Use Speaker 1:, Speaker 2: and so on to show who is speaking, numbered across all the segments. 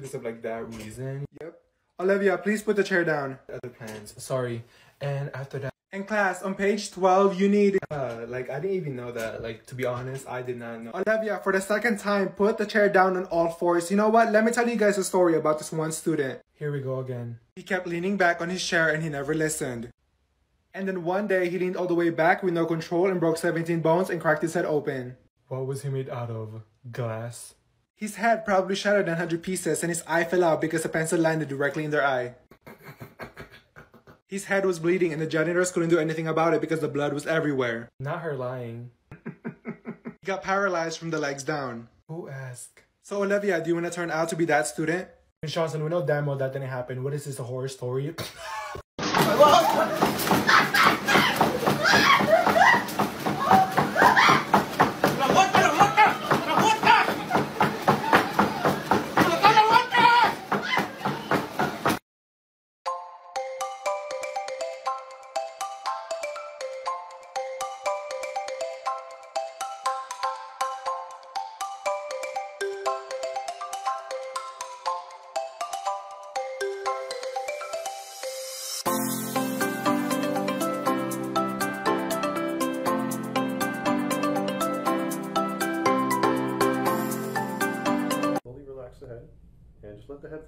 Speaker 1: because of like that reason.
Speaker 2: Yep. Olivia, please put the chair down.
Speaker 1: Other plans. Sorry. And after that,
Speaker 2: In class, on page 12, you need...
Speaker 1: uh, like I didn't even know that. Like to be honest, I did not know.
Speaker 2: Olivia, for the second time, put the chair down on all fours. You know what? Let me tell you guys a story about this one student.
Speaker 1: Here we go again.
Speaker 2: He kept leaning back on his chair and he never listened. And then one day, he leaned all the way back with no control and broke 17 bones and cracked his head open.
Speaker 1: What was he made out of? Glass.
Speaker 2: His head probably shattered in 100 pieces and his eye fell out because a pencil landed directly in their eye. His head was bleeding and the janitors couldn't do anything about it because the blood was everywhere.
Speaker 1: Not her lying.
Speaker 2: He got paralyzed from the legs down.
Speaker 1: Who asked?
Speaker 2: So Olivia, do you want to turn out to be that student?
Speaker 1: Miss Johnson, we know damn well that didn't happen. What is this, a horror story?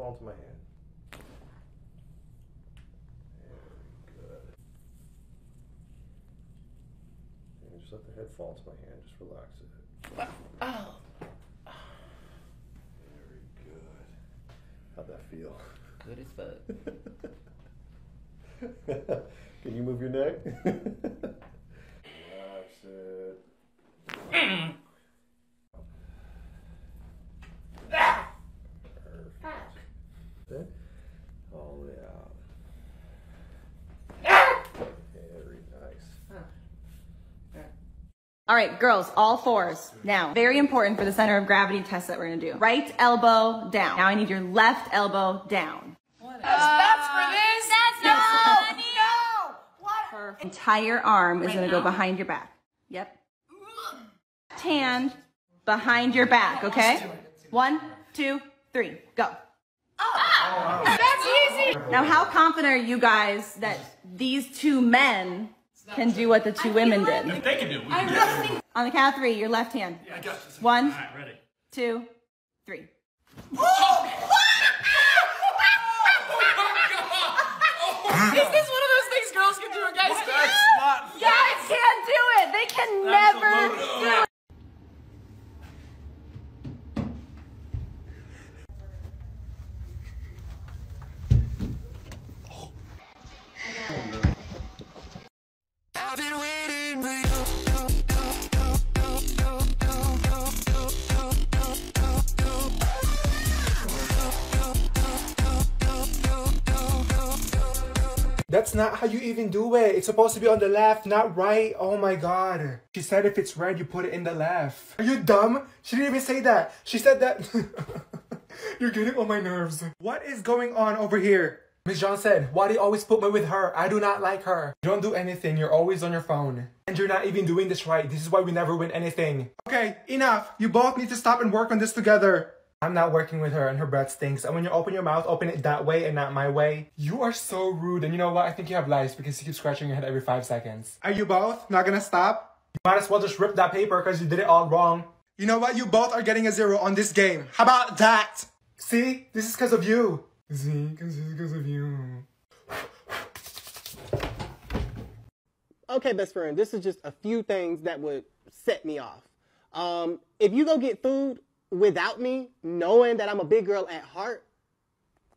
Speaker 3: Fall into my hand. Very good. And just let the head fall into my hand. Just relax it.
Speaker 4: Oh.
Speaker 3: Very good. How'd that feel?
Speaker 4: Good as fuck.
Speaker 3: Can you move your neck? relax it. Mm. Perfect. Then, all the way out. Very nice.
Speaker 5: All right, girls, all fours. Now, very important for the center of gravity test that we're gonna do. Right elbow down. Now I need your left elbow down.
Speaker 6: That's for this. That's not funny. No. What?
Speaker 5: Her entire arm is gonna go behind your back. Yep. Hand behind your back, okay? One, two, three, go.
Speaker 6: Ah, that's easy.
Speaker 5: Now, how confident are you guys that these two men can do what the two women did?
Speaker 7: They can do it. We can do it.
Speaker 5: On the count of three, your left hand.
Speaker 7: Yeah, I got this.
Speaker 5: One.
Speaker 7: All right, ready.
Speaker 5: Two, three.
Speaker 2: That's not how you even do it. It's supposed to be on the left, not right. Oh my god. She said if it's red, you put it in the left. Are you dumb? She didn't even say that. She said that. You're getting on my nerves. What is going on over here? Miss Johnson, why do you always put me with her? I do not like her. You don't do anything. You're always on your phone. And you're not even doing this right. This is why we never win anything. Okay, enough. You both need to stop and work on this together. I'm not working with her and her breath stinks. And when you open your mouth, open it that way and not my way. You are so rude. And you know what? I think you have lice because you keep scratching your head every five seconds. Are you both not gonna stop? You might as well just rip that paper because you did it all wrong. You know what? You both are getting a zero on this game. How about that? See? This is because of you. See? Because it's because of you.
Speaker 8: okay, best friend, this is just a few things that would set me off. Um, if you go get food without me, knowing that I'm a big girl at heart,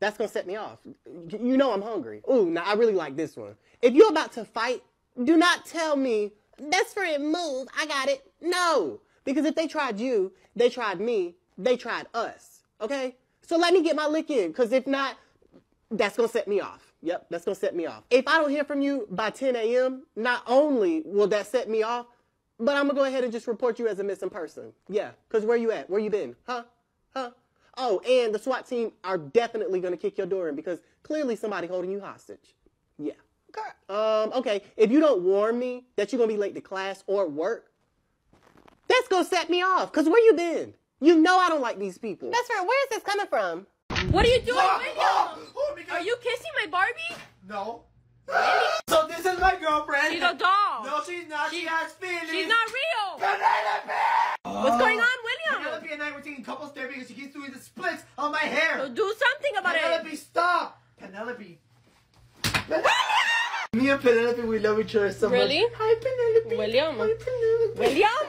Speaker 8: that's gonna set me off. You know I'm hungry. Ooh, now I really like this one. If you're about to fight, do not tell me, best friend, move, I got it. No, because if they tried you, they tried me, they tried us. Okay? So let me get my lick in, because if not, that's gonna set me off. Yep, that's gonna set me off. If I don't hear from you by 10 a.m., not only will that set me off, but I'm gonna go ahead and just report you as a missing person. Yeah, cause where you at? Where you been? Huh? Huh? Oh, and the SWAT team are definitely gonna kick your door in because clearly somebody holding you hostage. Yeah. Okay. Um, okay. If you don't warn me that you're gonna be late to class or work, that's gonna set me off. Cause where you been? You know I don't like these people.
Speaker 9: Best friend, where is this coming from?
Speaker 6: What are you doing,
Speaker 2: Oh,
Speaker 6: William?
Speaker 2: oh, because-
Speaker 6: Are you kissing my Barbie?
Speaker 2: No. Really? So this is my girlfriend.
Speaker 6: She's a doll.
Speaker 2: No, she's not. She, has feelings.
Speaker 6: She's not real.
Speaker 2: Penelope!
Speaker 6: What's going on, William?
Speaker 2: Penelope and I were taking couples therapy because she keeps doing the splits on my hair.
Speaker 6: So do something about
Speaker 2: Penelope,
Speaker 6: it.
Speaker 2: Penelope, stop! Penelope. Me and Penelope, we love each other so
Speaker 6: Really?
Speaker 2: much. Hi, Penelope.
Speaker 6: William.
Speaker 2: Hi, Penelope.
Speaker 6: William.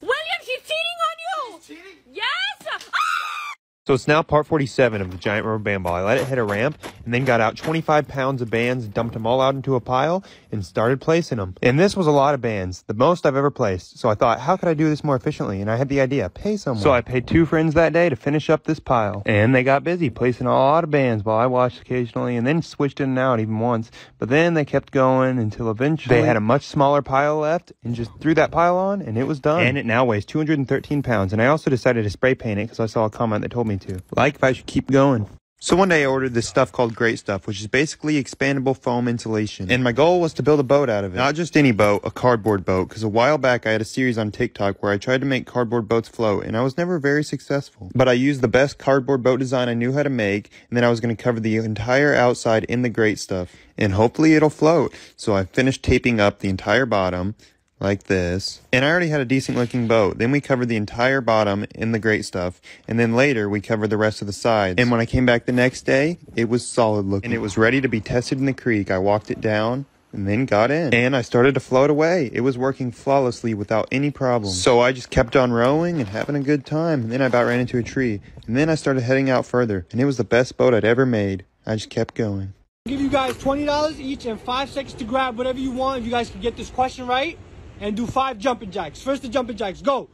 Speaker 6: William, she's cheating on you.
Speaker 2: Cheating?
Speaker 6: Yes. Ah!
Speaker 4: So it's now part 47 of the giant rubber band ball. I let it hit a ramp and then got out 25 pounds of bands, dumped them all out into a pile, and started placing them. And this was a lot of bands, the most I've ever placed. So I thought, how could I do this more efficiently? And I had the idea, pay someone. So I paid two friends that day to finish up this pile. And they got busy placing a lot of bands while I watched occasionally and then switched in and out even once. But then they kept going until eventually they had a much smaller pile left and just threw that pile on and it was done. And it now weighs 213 pounds. And I also decided to spray paint it because I saw a comment that told me to. Like if I should keep going. So one day I ordered this stuff called Great Stuff, which is basically expandable foam insulation. And my goal was to build a boat out of it. Not just any boat, a cardboard boat, because a while back I had a series on TikTok where I tried to make cardboard boats float, and I was never very successful. But I used the best cardboard boat design I knew how to make, and then I was going to cover the entire outside in the Great Stuff. And hopefully it'll float. So I finished taping up the entire bottom, like this. And I already had a decent looking boat. Then we covered the entire bottom in the great stuff. And then later we covered the rest of the sides. And when I came back the next day, it was solid looking. And it was ready to be tested in the creek. I walked it down and then got in. And I started to float away. It was working flawlessly without any problem. So I just kept on rowing and having a good time. And then I about ran into a tree. And then I started heading out further. And it was the best boat I'd ever made. I just kept going.
Speaker 7: give you guys $20 each and five seconds to grab whatever you want. If you guys can get this question right and do five jumping jacks. First, the jumping jacks. Go.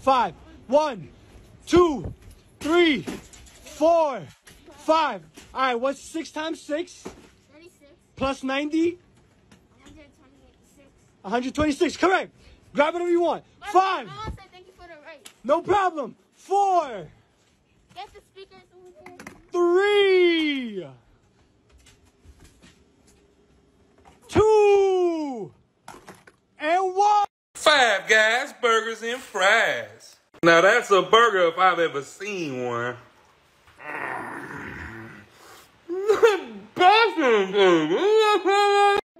Speaker 7: Five. One, two, three, four, five. All right, what's six times six?
Speaker 9: 36,
Speaker 7: Plus 90?
Speaker 9: 126.
Speaker 7: 126. Correct. Grab whatever you want. Five.
Speaker 9: I want to say thank you for the.
Speaker 7: No problem. Four,
Speaker 9: Get the speakers
Speaker 7: three, two, and one.
Speaker 10: Five Guys Burgers and Fries. Now that's a burger if I've ever seen one.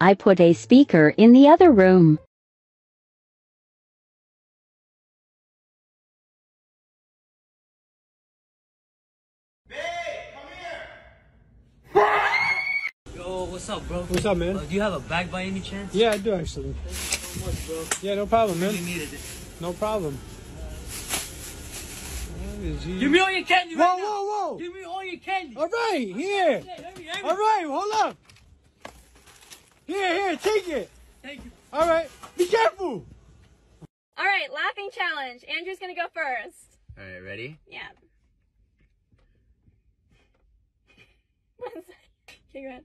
Speaker 11: I put a speaker in the other room.
Speaker 12: Yo, what's up, bro?
Speaker 7: What's up, man?
Speaker 12: Uh, do you have a bag by any chance?
Speaker 7: Yeah, I do actually.
Speaker 12: How much, bro?
Speaker 7: Yeah, no problem, man.
Speaker 12: You needed it.
Speaker 7: No problem.
Speaker 12: Give me all your candy
Speaker 7: Whoa,
Speaker 12: right now.
Speaker 7: whoa, whoa!
Speaker 12: Give me all your candy.
Speaker 7: All right, here.
Speaker 12: Hey, hurry, hurry.
Speaker 7: All right, hold up. Here, here, take it.
Speaker 12: Thank you.
Speaker 7: All right, be careful.
Speaker 6: All right, laughing challenge. Andrew's gonna go first.
Speaker 12: All right, ready?
Speaker 6: Yeah. One sec. Okay, go ahead.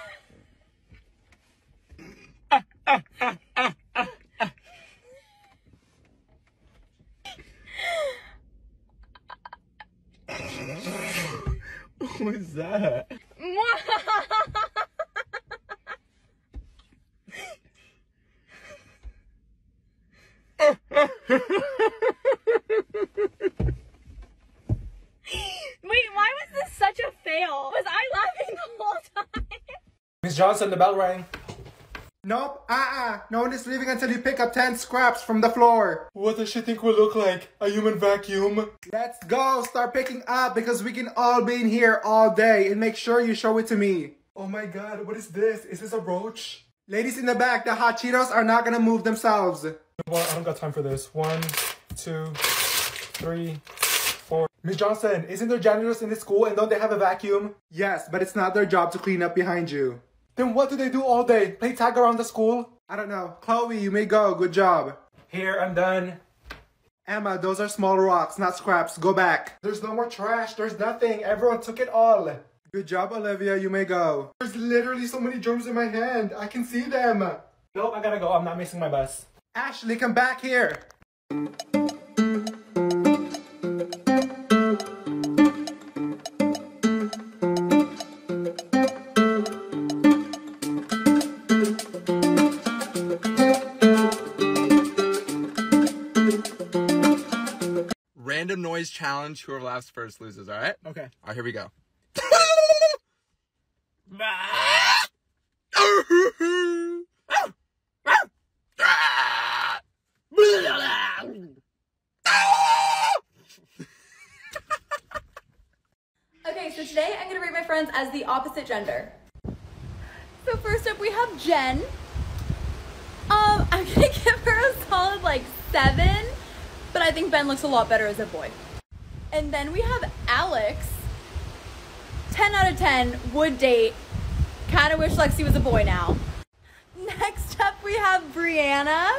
Speaker 2: Miss Johnson, the bell rang. Nope, uh-uh. No one is leaving until you pick up 10 scraps from the floor. What does she think we look like? A human vacuum? Let's go, start picking up because we can all be in here all day and make sure you show it to me. Oh my god, what is this? Is this a roach? Ladies in the back, the hot Cheetos are not gonna move themselves.
Speaker 1: Well, I don't got time for this. One, two, three, four.
Speaker 2: Miss Johnson, isn't there janitors in this school and don't they have a vacuum? Yes, but it's not their job to clean up behind you. Then what do they do all day? Play tag around the school? I don't know. Chloe, you may go. Good job.
Speaker 1: Here, I'm done.
Speaker 2: Emma, those are small rocks, not scraps. Go back. There's no more trash. There's nothing. Everyone took it all. Good job, Olivia. You may go. There's literally so many germs in my hand. I can see them.
Speaker 1: Nope, I gotta go. I'm not missing my bus.
Speaker 2: Ashley, come back here.
Speaker 13: Random noise challenge. Whoever laughs first loses. All right.
Speaker 2: Okay.
Speaker 13: All right. Here we go.
Speaker 5: Okay, so today I'm gonna rate my friends as the opposite gender. So first up we have Jen. Um, I'm gonna give her a solid like seven, but I think Ben looks a lot better as a boy. And then we have Alex. 10 out of 10, would date. Kinda wish Lexi was a boy now. Next up we have Brianna.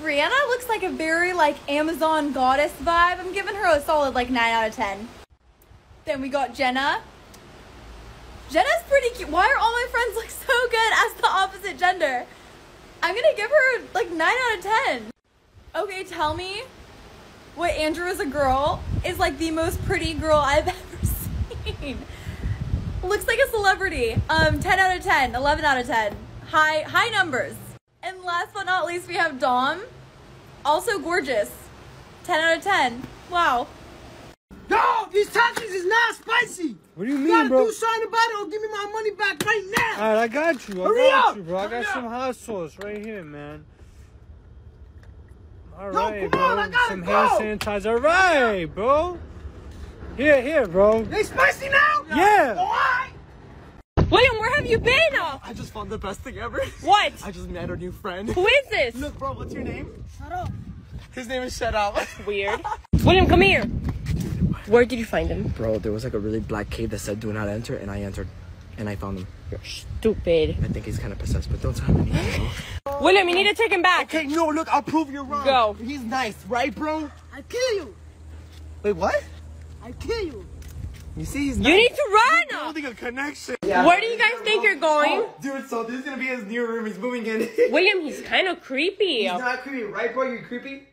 Speaker 5: Brianna looks like a very like Amazon goddess vibe. I'm giving her a solid like 9 out of 10. Then we got Jenna. Jenna's pretty cute. Why are all my friends look so good as the opposite gender? I'm gonna give her like 9 out of 10. Okay, tell me what Andrew is a girl is like the most pretty girl I've ever seen. Looks like a celebrity. Um, 10 out of 10, 11 out of 10. High, high numbers. And last but not least, we have Dom. Also gorgeous. 10 out of 10. Wow.
Speaker 7: No, these tacos is not spicy.
Speaker 2: What do you mean?
Speaker 7: You
Speaker 2: mean,
Speaker 7: gotta
Speaker 2: bro?
Speaker 7: do something about it or give me my money back right now.
Speaker 2: Alright, I got you. I
Speaker 7: Hurry
Speaker 2: got
Speaker 7: up!
Speaker 2: you, bro. I got
Speaker 7: Hurry
Speaker 2: some
Speaker 7: up!
Speaker 2: hot sauce right here, man.
Speaker 7: No,
Speaker 2: Alright,
Speaker 7: come on,
Speaker 2: bro.
Speaker 7: I gotta
Speaker 2: some
Speaker 7: go.
Speaker 2: hand sanitizer. Alright, bro. Here, here, bro.
Speaker 7: They spicy now?
Speaker 2: Yeah.
Speaker 7: Why?
Speaker 6: Oh, William, where have you been?
Speaker 13: I just found the best thing ever.
Speaker 6: What?
Speaker 13: I just met a new friend.
Speaker 6: Who is this?
Speaker 13: Look, bro. What's your name?
Speaker 7: Shut up.
Speaker 13: His name is Shut Up.
Speaker 6: That's Weird. William, come here. Where did you find him?
Speaker 14: Bro, there was like a really black cave that said do not enter, and I entered, and I found him.
Speaker 6: You're stupid.
Speaker 14: I think he's kind of possessed, but don't tell him anything. Bro.
Speaker 6: William, you need to take him back.
Speaker 13: Okay, no, look, I'll prove you're wrong.
Speaker 6: Go.
Speaker 13: He's nice, right, bro?
Speaker 7: I kill you.
Speaker 13: Wait, what?
Speaker 7: I kill you.
Speaker 13: You see, he's
Speaker 6: You
Speaker 13: nice.
Speaker 6: need to run.
Speaker 13: building a connection. Yeah.
Speaker 6: Where do you guys think you're going?
Speaker 13: Dude, so this is gonna be his new room. He's moving in.
Speaker 6: William, he's kind of creepy.
Speaker 13: He's not creepy, right, bro? You're creepy.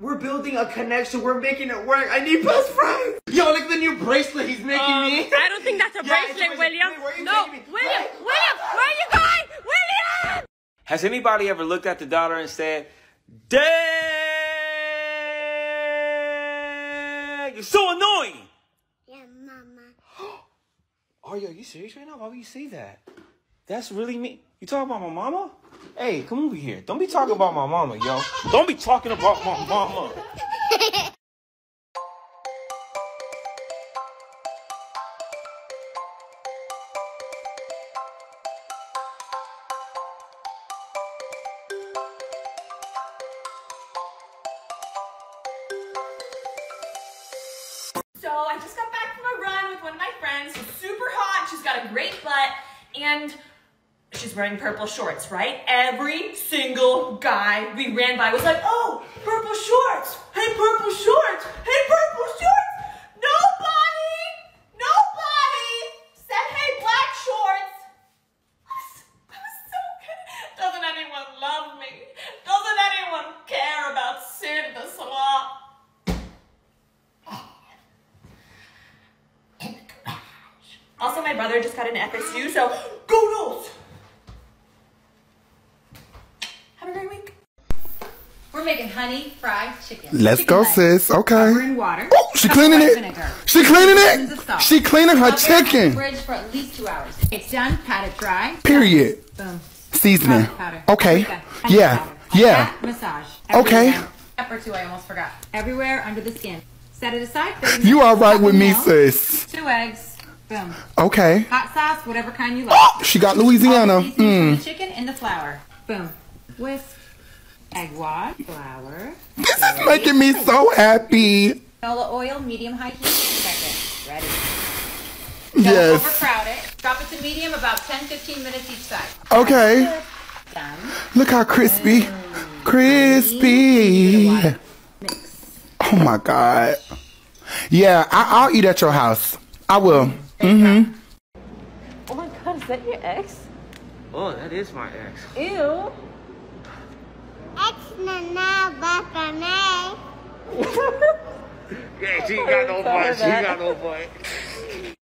Speaker 13: We're building a connection. We're making it work. I need best friends. Yo, look at the new bracelet he's making
Speaker 6: Um,
Speaker 13: me.
Speaker 6: I don't think that's a
Speaker 13: Yeah,
Speaker 6: bracelet,
Speaker 13: bracelet.
Speaker 6: William.
Speaker 13: Wait, where are you
Speaker 6: no,
Speaker 13: me?
Speaker 6: William, William, where are you going?
Speaker 15: Has anybody ever looked at the daughter and said, Dang, you're so annoying?
Speaker 9: Yeah, mama.
Speaker 15: Oh, yo, you serious right now? Why would you say that? That's really me. You talking about my mama? Hey, come over here. Don't be talking about my mama, yo. Don't be talking about my mama.
Speaker 5: A great butt, and she's wearing purple shorts. Right? Every single guy we ran by was like, "Oh, purple shorts! Hey, purple shorts! Hey, purple shorts!" Nobody, nobody said, "Hey, black shorts." That was so good. Doesn't anyone love me? Doesn't anyone care about Sid the Sloth? Also, my brother just got an FSU, so go Noles! Have a great week.
Speaker 16: We're making honey fried chicken.
Speaker 17: Let's
Speaker 16: Chicken
Speaker 17: go,
Speaker 16: legs.
Speaker 17: sis. Okay.
Speaker 16: Cover in water.
Speaker 17: Oh, she cleaning it.
Speaker 16: vinegar.
Speaker 17: She cleaning
Speaker 16: Tons
Speaker 17: it.
Speaker 16: of salt.
Speaker 17: She cleaning her
Speaker 16: Cover it in the
Speaker 17: chicken.
Speaker 16: Fridge for at least two hours. It's done. Pat it dry.
Speaker 17: Period.
Speaker 16: Boom.
Speaker 17: Seasoning.
Speaker 16: Garlic powder.
Speaker 17: Okay.
Speaker 16: Paprika.
Speaker 17: Yeah.
Speaker 16: powder.
Speaker 17: Yeah.
Speaker 16: Fat massage.
Speaker 17: Okay.
Speaker 16: Everywhere. Pepper too. I almost forgot. Everywhere under the skin. Set it aside. 30
Speaker 17: You
Speaker 16: minutes.
Speaker 17: all right with me,
Speaker 16: milk,
Speaker 17: sis?
Speaker 16: Two eggs. Boom.
Speaker 17: Okay.
Speaker 16: Hot sauce, whatever kind you like.
Speaker 17: Oh, she got Louisiana. Mm.
Speaker 16: The chicken and the flour. Boom. Whisk. Egg wash. Flour.
Speaker 17: This is making me so happy.
Speaker 16: Canola oil, medium high heat. Second. Ready. Don't
Speaker 17: Yes.
Speaker 16: overcrowd it. Drop it to medium about 10-15 minutes each side.
Speaker 17: Okay.
Speaker 16: Done.
Speaker 17: Look how crispy. Crispy. Oh my God. Yeah, I, I'll eat at your house. I will. Mm-hmm.
Speaker 5: Oh my god, is that your ex?
Speaker 15: Oh, that is my ex.
Speaker 5: Ew.
Speaker 9: Ex na na baka na.
Speaker 15: Yeah, she got no
Speaker 5: Sorry,
Speaker 15: butt. She got no butt.